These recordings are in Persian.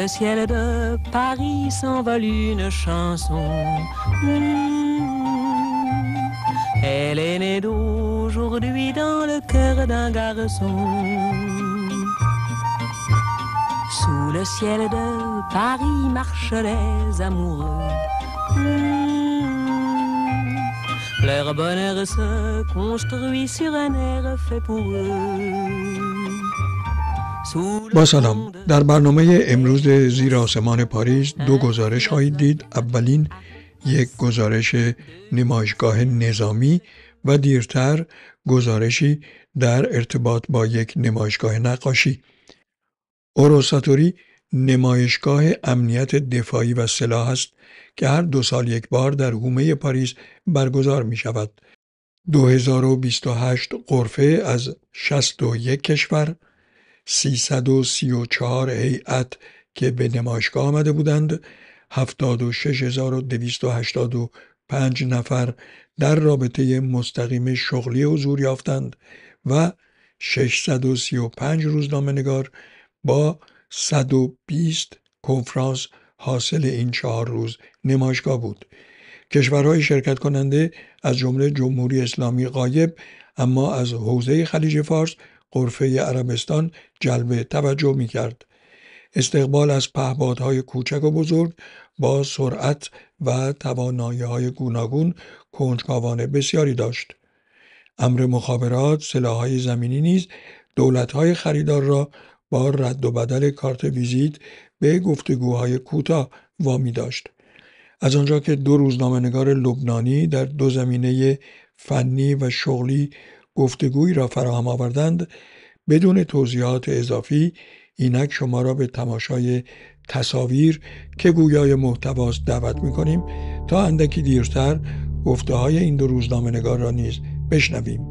le ciel de Paris s'envole une chanson. Elle est née d'aujourd'hui dans le cœur d'un garçon. Sous le ciel de Paris marchent les amoureux. Leur bonheur se construit sur un air fait pour eux. با سلام. در برنامه امروز زیر آسمان پاریس دو گزارش خواهید دید. اولین یک گزارش نمایشگاه نظامی و دیرتر گزارشی در ارتباط با یک نمایشگاه نقاشی. اوروساتوری نمایشگاه امنیت دفاعی و سلاح است که هر دو سال یک بار در حومه پاریس برگزار می شود. 2028 قرفه از 61 کشور 334 هیئت که به نمایشگاه آمده بودند 76285 نفر در رابطه مستقیم شغلی حضور یافتند و 635 روزنامه نگار با 120 کنفرانس حاصل این چهار روز نمایشگاه بود. کشورهای شرکت کننده از جمله جمهوری اسلامی قایب اما از حوزه خلیج فارس قرفه عربستان جلب توجه می کرد. استقبال از پهبادهای کوچک و بزرگ با سرعت و توانایی های گوناگون کنجکاوانه بسیاری داشت. امر مخابرات، سلاحهای زمینی نیز دولتهای خریدار را با رد و بدل کارت ویزیت به گفتگوهای کوتاه وامی داشت. از آنجا که دو روزنامه نگار لبنانی در دو زمینه فنی و شغلی گفتگویی را فراهم آوردند بدون توضیحات اضافی اینک شما را به تماشای تصاویر که گویای محتواست دعوت می کنیم تا اندکی دیرتر گفته های این دو روزنامه نگار را نیز بشنویم.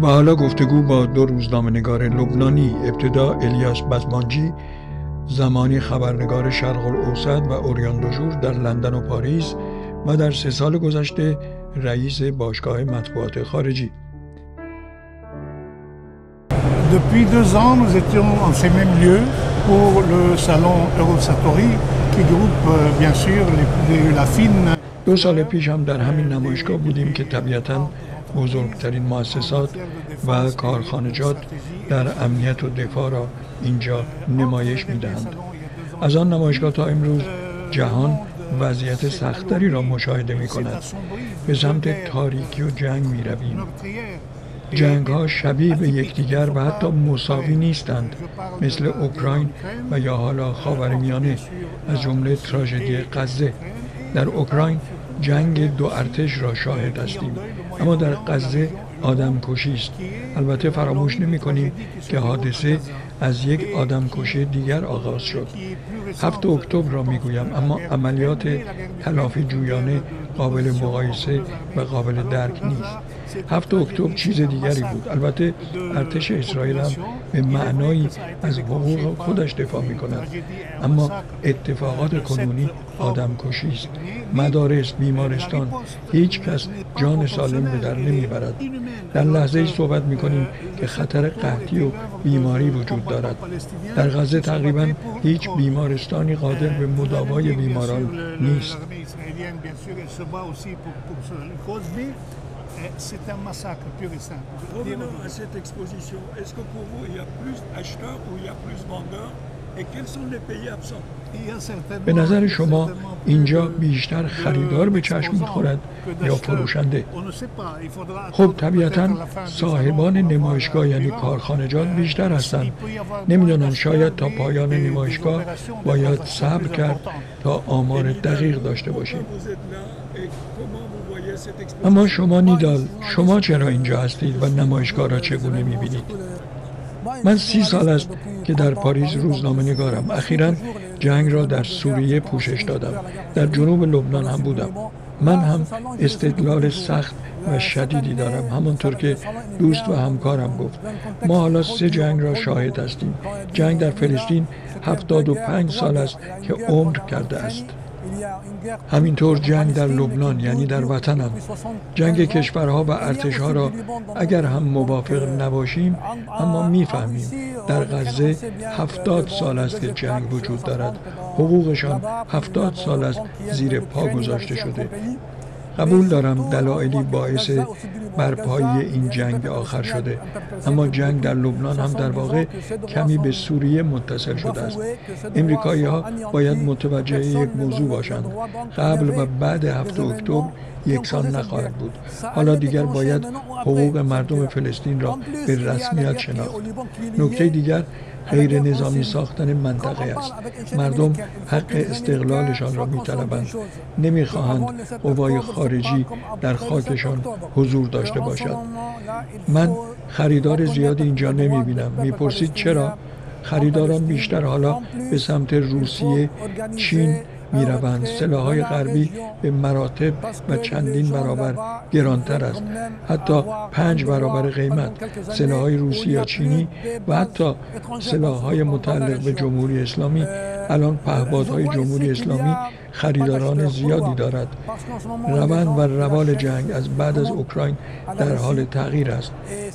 و حالا گفتگو با دو روزنامه نگار لبنانی ابتدا الیاس بزمانجی زمانی خبرنگار شرق الاوسط و اوریان دوژور در لندن و پاریس و در سه سال گذشته رئیس باشگاه مطبوعات خارجی. Depuis deux ans, nous étions en ces mêmes lieux pour le salon Eurosatori qui groupe bien sûr les, la fine دو سال پیش هم در همین نمایشگاه بودیم که طبیعتا بزرگترین مؤسسات و کارخانجات در امنیت و دفاع را اینجا نمایش می‌دهند. از آن نمایشگاه تا امروز جهان وضعیت سختری را مشاهده می کند به سمت تاریکی و جنگ می رویم جنگ ها شبیه به یکدیگر و حتی مساوی نیستند مثل اوکراین و یا حالا خاورمیانه از جمله تراژدی غزه. در اوکراین جنگ دو ارتش را شاهد هستیم. اما در غزه آدم کشی است. البته فراموش نمی کنیم که حادثه از یک آدم کشی دیگر آغاز شد. هفت اکتبر را می‌گویم اما عملیات تلافی جویانه قابل مقایسه و قابل درک نیست. هفت اکتبر چیز دیگری بود. البته ارتش اسرائیل هم به معنایی از حقوق خودش دفاع می کند اما اتفاقات کنونی آدم است. مدارس بیمارستان هیچ کس جان سالم به در نمی‌برد. در لحظه صحبت می کنیم که خطر قحطی و بیماری وجود دارد. در غزه تقریبا هیچ بیمارستانی قادر به مداوای بیماران نیست. C'est un massacre pur et simple. Revenons à cette exposition. Est-ce que pour vous, il y a plus acheteurs ou il y a plus vendeurs? Et quels sont les pays absents? به نظر شما اینجا بیشتر خریدار به چشم می‌خورد یا فروشنده؟ خب طبیعتا صاحبان نمایشگاه یعنی کارخانجات بیشتر هستند. نمی‌دانم شاید تا پایان نمایشگاه باید صبر کرد تا آمار دقیق داشته باشیم. اما شما نیدال شما چرا اینجا هستید و نمایشگاه را چگونه می‌بینید؟ من سی سال است که در پاریس روزنامه نگارم. اخیرا جنگ را در سوریه پوشش دادم. در جنوب لبنان هم بودم. من هم استدلال سخت و شدیدی دارم. همانطور که دوست و همکارم گفت. ما حالا سه جنگ را شاهد هستیم. جنگ در فلسطین هفتاد و پنج سال است که عمر کرده است. همینطور جنگ در لبنان یعنی در وطنم. جنگ کشورها و ارتشها را اگر هم موافق نباشیم اما می‌فهمیم در غزه هفتاد سال است که جنگ وجود دارد. حقوقشان هفتاد سال است زیر پا گذاشته شده. قبول دارم دلایلی باعث برپایی این جنگ آخر شده. اما جنگ در لبنان هم در واقع کمی به سوریه متصل شده است. امریکایی ها باید متوجه یک موضوع باشند. قبل و بعد هفته اکتبر یکسان نخواهد بود. حالا دیگر باید حقوق مردم فلسطین را به رسمیت شناخت. نکته دیگر غیر نظامی ساختن منطقه است. مردم حق استقلالشان را میطلبند. نمی‌خواهند قوای خارجی در خاکشان حضور داشته باشد. من خریدار زیادی اینجا نمی‌بینم. می‌پرسید چرا؟ خریداران بیشتر حالا به سمت روسیه چین می روند های غربی به مراتب و چندین برابر گرانتر است. حتی پنج برابر قیمت. های روسی یا چینی و حتی های متعلق به جمهوری اسلامی الان پهبادهای جمهوری اسلامی خریداران زیادی دارد. روند و روال جنگ از بعد از اوکراین در حال تغییر است.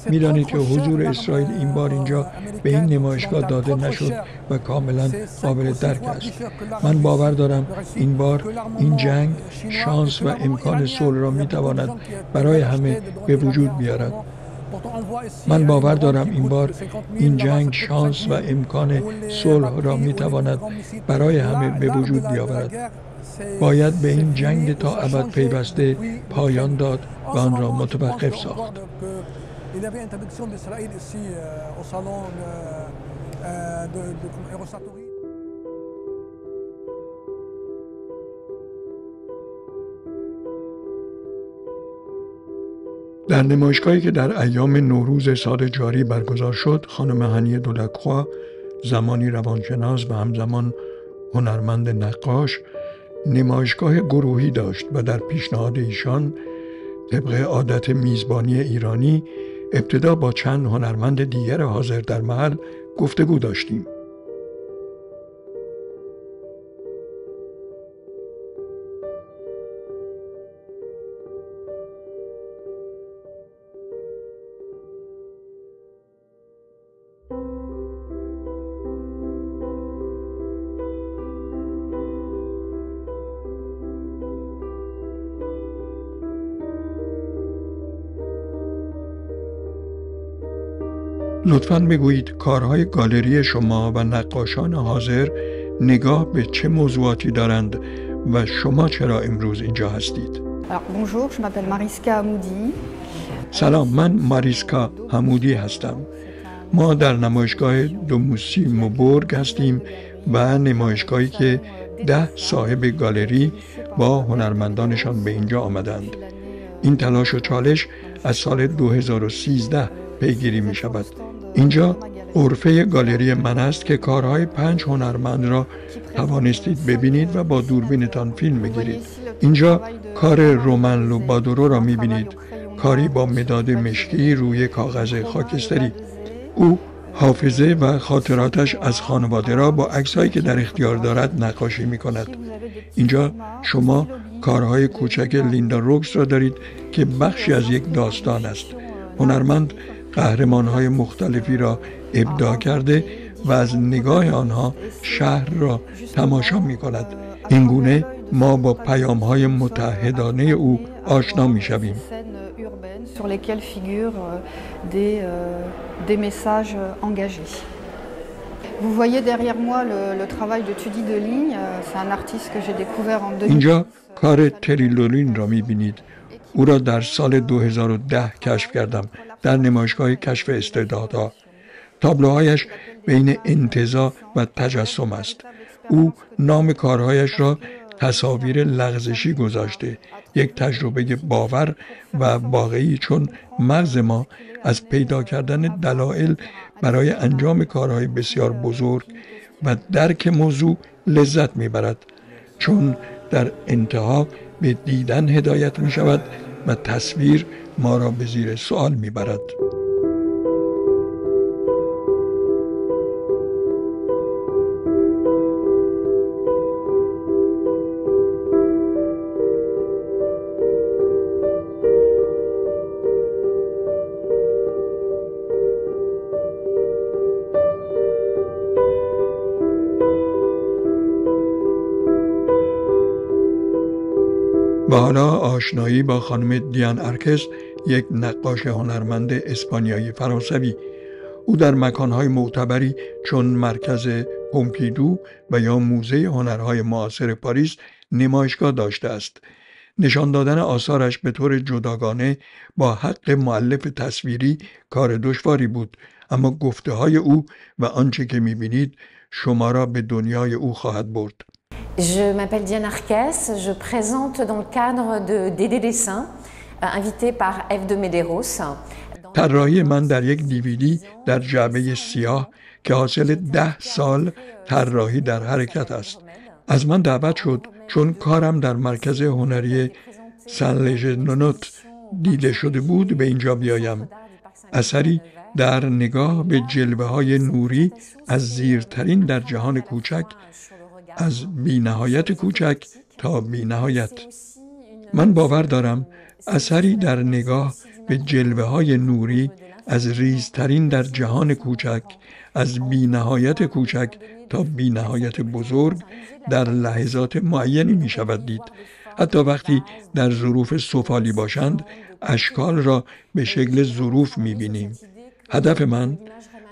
می‌دانید که حضور اسرائیل این بار اینجا به این نمایشگاه داده نشد و کاملا قابل درک است. من باور دارم این بار این جنگ شانس و امکان صلح را می‌تواند برای همه به وجود بیارد من باور دارم این بار این جنگ شانس و امکان صلح را می‌تواند برای همه به وجود بیاورد باید به این جنگ تا ابد پیوسته پایان داد و آن را متوقف ساخت در نمایشگاهی که در ایام نوروز سال جاری برگزار شد خانم هنی دولکخوا زمانی روانشناس و همزمان هنرمند نقاش نمایشگاه گروهی داشت و در پیشنهاد ایشان طبق عادت میزبانی ایرانی ابتدا با چند هنرمند دیگر حاضر در محل گفتگو داشتیم. لطفا بگویید کارهای گالری شما و نقاشان حاضر نگاه به چه موضوعاتی دارند و شما چرا امروز اینجا هستید؟ سلام من ماریسکا همودی هستم. ما در نمایشگاه دوموسی موبورگ هستیم و نمایشگاهی که ده صاحب گالری با هنرمندانشان به اینجا آمدند. این تلاش و چالش از سال 2013 پیگیری می شود اینجا عرفه گالری من است که کارهای پنج هنرمند را توانستید ببینید و با دوربینتان فیلم بگیرید اینجا کار رومن لوبادورو را می‌بینید کاری با مداد مشکی روی کاغذ خاکستری او حافظه و خاطراتش از خانواده را با عکسهایی که در اختیار دارد نقاشی می کند. اینجا شما کارهای کوچک لیندا روکس را دارید که بخشی از یک داستان است. هنرمند های مختلفی را ابداع کرده و از نگاه آنها شهر را تماشا می کند این گونه ما با پیام های متحدانه او آشنا می شویم sur lesquels figurent des, euh, des messages engagés. Vous voyez derrière moi le, le travail de Tudy de Ligne, c'est un artiste que j'ai découvert en 2010. اینجا کار تری لولین را می بینید او را در سال 2010 کشف کردم در نمایشگاه کشف استعدادها. تابلوهایش بین انتظا و تجسم است. او نام کارهایش را تصاویر لغزشی گذاشته یک تجربه باور و واقعی چون مغز ما از پیدا کردن دلایل برای انجام کارهای بسیار بزرگ و درک موضوع لذت می‌برد. چون در انتها به دیدن هدایت می شود و تصویر ما را به زیر سوال می‌برد. آشنایی با خانم دیان ارکس یک نقاش هنرمند اسپانیایی فرانسوی. او در مکانهای معتبری چون مرکز پومپیدو و یا موزه هنرهای معاصر پاریس نمایشگاه داشته است. نشان دادن آثارش به طور جداگانه با حق معلف تصویری کار دشواری بود. اما گفته های او و آنچه که می‌بینید شما را به دنیای او خواهد برد. Je m'appelle Diane Arquès, je présente dans le cadre de DD Dessin, euh, invité par Eve de Medeiros. طراحی من در یک دیویدی در جعبه سیاه که حاصل ده سال طراحی در حرکت است از من دعوت شد چون کارم در مرکز هنری سن نونوت دیده شده بود به اینجا بیایم اثری در نگاه به جلوه های نوری از زیرترین در جهان کوچک از بینهایت کوچک تا بینهایت. من باور دارم اثری در نگاه به جلوه های نوری از ریزترین در جهان کوچک از بینهایت کوچک تا بینهایت بزرگ در لحظات معینی می شود دید. حتی وقتی در ظروف سفالی باشند اشکال را به شکل ظروف می بینیم هدف من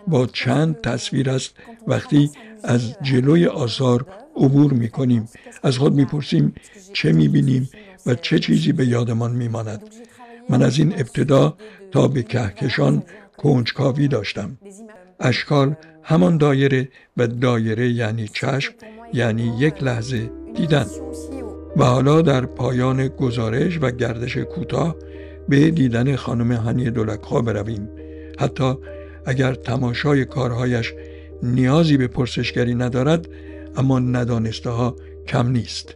با چند تصویر است. وقتی از جلوی آثار عبور می کنیم از خود می پرسیم چه می بینیم و چه چیزی به یادمان می ماند من از این ابتدا تا به کهکشان کنجکاوی داشتم. اشکال همان دایره و دایره یعنی چشم یعنی یک لحظه دیدن. و حالا در پایان گزارش و گردش کوتاه به دیدن خانم هنی دولکخوا برویم. حتی اگر تماشای کارهایش نیازی به پرسشگری ندارد اما ندانسته ها کم نیست.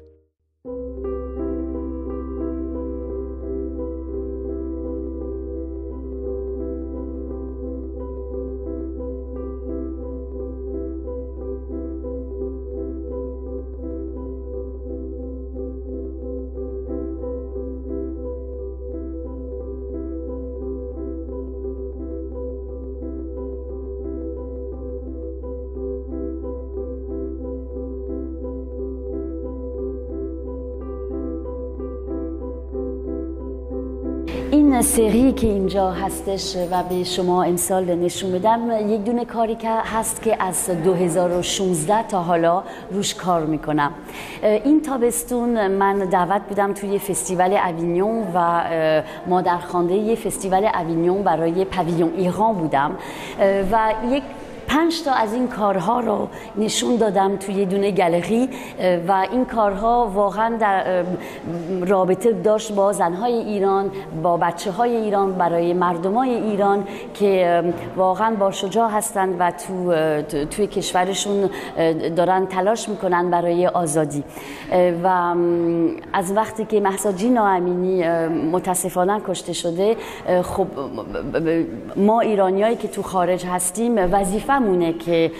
سری که اینجا هستش و به شما امسال نشون بدم یک دونه کاری که هست که از 2016 تا حالا روش کار می‌کنم. این تابستون من دعوت بودم توی فستیول اوینیون و ما در خانده یه فستیول اوینیون برای پویون ایران بودم. و یک پنج تا از این کارها رو نشون دادم توی دونه گلری و این کارها واقعا در رابطه داشت با زنهای ایران با بچه های ایران برای مردمای ایران که واقعا با شجاع هستند و تو توی کشورشون دارن تلاش می‌کنن برای آزادی. و از وقتی که محسا جینا امینی متاسفانه کشته شده خب ما ایرانیایی که تو خارج هستیم وظیفه مونه که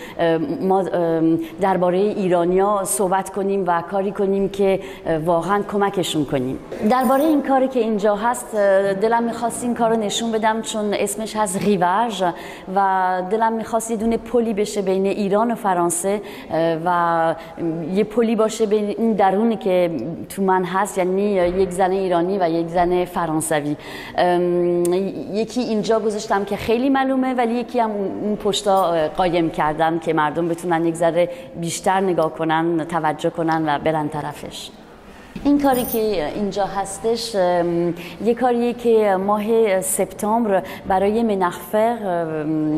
ما درباره ایرانیا صحبت کنیم و کاری کنیم که واقعا کمکشون کنیم. درباره این کاری که اینجا هست دلم می‌خواست این کار نشون بدم چون اسمش هست ریواژ و دلم می‌خواست یه دونه پلی بشه بین ایران و فرانسه و یه پلی باشه بین این درونی که تو من هست یعنی یک زن ایرانی و یک زن فرانسوی. یکی اینجا گذاشتم که خیلی معلومه ولی یکی هم اون پشتا قایم کردن که مردم بتونن یک ذره بیشتر نگاه کنن توجه کنن و برن طرفش. این کاری که اینجا هستش یه کاریه که ماه سپتامبر برای منخفر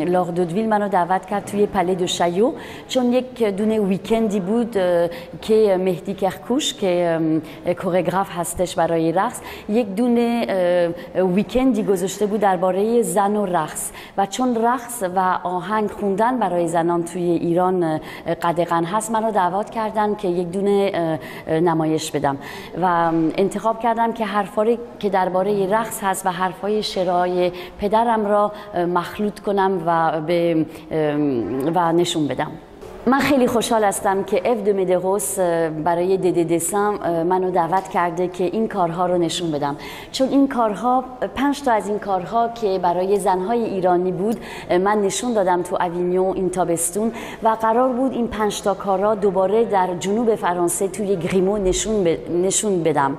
لاغ دودویل منو دعوت کرد توی پله دو شایو چون یک دونه ویکندی بود که مهدی کرکوش که کوریگراف هستش برای رقص یک دونه ویکندی گذاشته بود درباره زن و رقص. و چون رقص و آهنگ خوندن برای زنان توی ایران قدغن هست منو دعوت کردن که یک دونه نمایش بدم. و انتخاب کردم که حرفایی که درباره رقص هست و حرفای شرای پدرم را مخلوط کنم و به و نشون بدم. من خیلی خوشحال هستم که اف دو مدروس برای دد دسم منو دعوت کرده که این کارها رو نشون بدم. چون این کارها پنج تا از این کارها که برای زنهای ایرانی بود من نشون دادم تو اوینیون این تابستون و قرار بود این پنج تا کارها دوباره در جنوب فرانسه توی گریمو نشون, نشون بدم.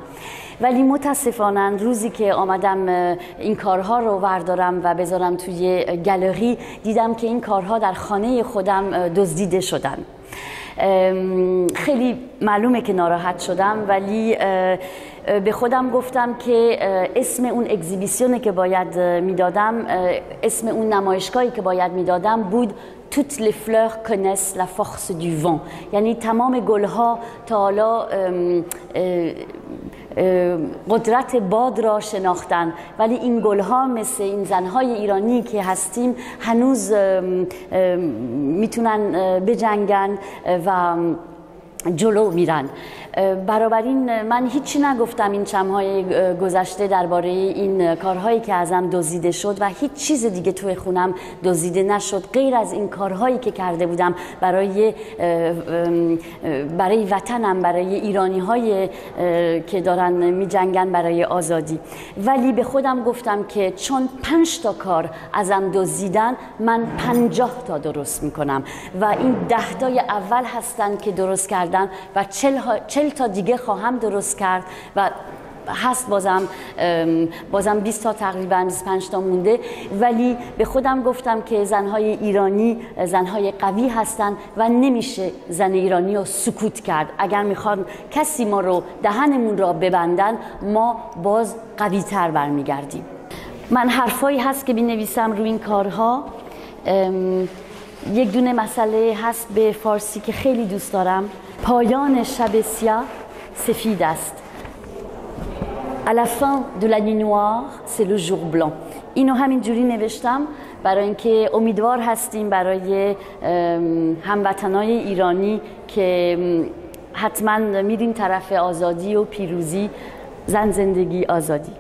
ولی متاسفانه روزی که آمدم این کارها رو وردارم و بذارم توی گالری دیدم که این کارها در خانه خودم دزدیده شدن. خیلی معلومه که ناراحت شدم ولی به خودم گفتم که اسم اون اگزیبیسیونه که باید می‌دادم اسم اون نمایشگاهی که باید می‌دادم بود toutes les fleurs connaissent la force du vent یعنی تمام گلها تا حالا قدرت باد را شناختن. ولی این گلها مثل این زنهای ایرانی که هستیم هنوز می‌تونن بجنگن و جلو میرن. این من هیچی نگفتم این چمهای گذشته درباره این کارهایی که ازم دزدیده شد و هیچ چیز دیگه توی خونم دزدیده نشد. غیر از این کارهایی که کرده بودم برای برای وطنم برای ایرانی های که دارن می جنگن برای آزادی. ولی به خودم گفتم که چون پنج تا کار ازم دزدیدن من پنجاه تا درست می‌کنم. و این ده تای اول هستن که درست کردن و چل, چل تا دیگه خواهم درست کرد و هست بازم بازم 20 تا تقریبا 25 تا مونده. ولی به خودم گفتم که زنهای ایرانی زنهای قوی هستند و نمیشه زن ایرانی رو سکوت کرد. اگر می‌خوان کسی ما رو دهنمون را ببندن ما باز قوی تر برمیگردیم. من حرفایی هست که بنویسم روی این کارها. یک دونه مسئله هست به فارسی که خیلی دوست دارم. پایان شب سیاه سفید است. À la fin de la nuit noire c'est le jour blanc. اینو همین جوری نوشتم برای اینکه امیدوار هستیم برای هموطنای ایرانی که حتما میریم طرف آزادی و پیروزی زن زندگی آزادی.